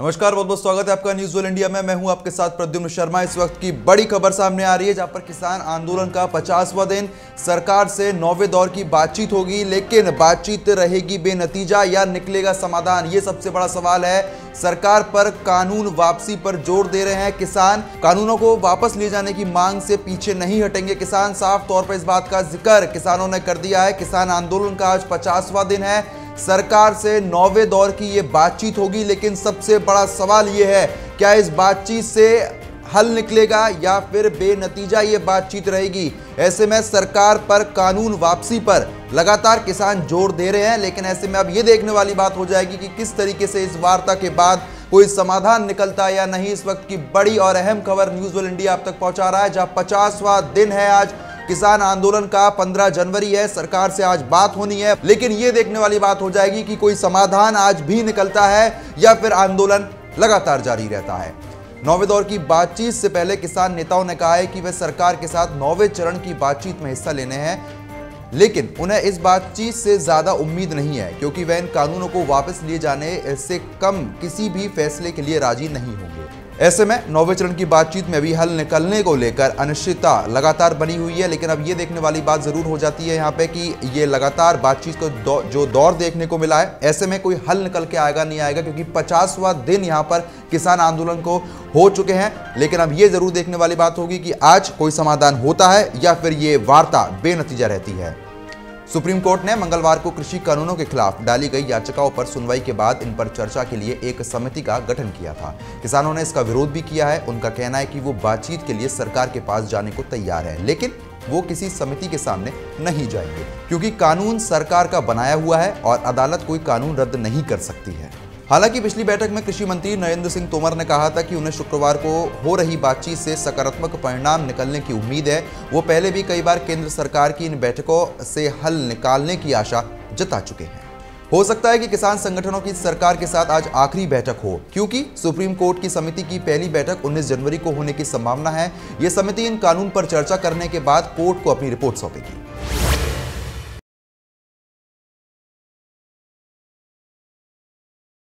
नमस्कार, बहुत बहुत स्वागत है आपका न्यूज़ वर्ल्ड इंडिया में। मैं हूँ आपके साथ प्रद्युम्न शर्मा। इस वक्त की बड़ी खबर सामने आ रही है, जहाँ पर किसान आंदोलन का पचासवा दिन। सरकार से नौवे दौर की बातचीत होगी, लेकिन बातचीत रहेगी बेनतीजा या निकलेगा समाधान? ये सबसे बड़ा सवाल है। सरकार पर कानून वापसी पर ज़ोर दे रहे हैं किसान। कानूनों को वापस लिए जाने की मांग से पीछे नहीं हटेंगे किसान। साफ़ तौर पर इस बात का ज़िक्र किसानों ने कर दिया है। किसान आंदोलन का आज पचासवां दिन है। सरकार से नौवे दौर की ये बातचीत होगी, लेकिन सबसे बड़ा सवाल ये है, क्या इस बातचीत से हल निकलेगा या फिर बेनतीजा ये बातचीत रहेगी? ऐसे में सरकार पर कानून वापसी पर लगातार किसान ज़ोर दे रहे हैं, लेकिन ऐसे में अब ये देखने वाली बात हो जाएगी कि किस तरीके से इस वार्ता के बाद कोई समाधान निकलता है या नहीं। इस वक्त की बड़ी और अहम खबर न्यूज़ वर्ल्ड इंडिया अब तक पहुँचा रहा है, जहाँ पचासवा दिन है आज। किसान आंदोलन का 15 जनवरी है, सरकार से आज बात होनी है, लेकिन यह देखने वाली बात हो जाएगी कि कोई समाधान आज भी निकलता है या फिर आंदोलन लगातार जारी रहता है। नौवे दौर की बातचीत से पहले किसान नेताओं ने कहा है कि वे सरकार के साथ नौवे चरण की बातचीत में हिस्सा लेने हैं, लेकिन उन्हें इस बातचीत से ज़्यादा उम्मीद नहीं है, क्योंकि वे इन कानूनों को वापस लिए जाने से कम किसी भी फैसले के लिए राज़ी नहीं होंगे। ऐसे में नौवे चरण की बातचीत में भी हल निकलने को लेकर अनिश्चितता लगातार बनी हुई है, लेकिन अब ये देखने वाली बात ज़रूर हो जाती है यहाँ पे कि ये लगातार बातचीत को जो दौर देखने को मिला है, ऐसे में कोई हल निकल के आएगा, नहीं आएगा, क्योंकि पचासवा दिन यहाँ पर किसान आंदोलन को हो चुके हैं। लेकिन अब ये ज़रूर देखने वाली बात होगी कि आज कोई समाधान होता है या फिर ये वार्ता बेनतीजा रहती है। सुप्रीम कोर्ट ने मंगलवार को कृषि कानूनों के खिलाफ डाली गई याचिकाओं पर सुनवाई के बाद इन पर चर्चा के लिए एक समिति का गठन किया था। किसानों ने इसका विरोध भी किया है। उनका कहना है कि वो बातचीत के लिए सरकार के पास जाने को तैयार है, लेकिन वो किसी समिति के सामने नहीं जाएँगे, क्योंकि कानून सरकार का बनाया हुआ है और अदालत कोई कानून रद्द नहीं कर सकती है। हालाँकि पिछली बैठक में कृषि मंत्री नरेंद्र सिंह तोमर ने कहा था कि उन्हें शुक्रवार को हो रही बातचीत से सकारात्मक परिणाम निकलने की उम्मीद है। वो पहले भी कई बार केंद्र सरकार की इन बैठकों से हल निकालने की आशा जता चुके हैं। हो सकता है कि किसान संगठनों की सरकार के साथ आज आखिरी बैठक हो, क्योंकि सुप्रीम कोर्ट की समिति की पहली बैठक 19 जनवरी को होने की संभावना है। ये समिति इन कानून पर चर्चा करने के बाद कोर्ट को अपनी रिपोर्ट सौंपेगी।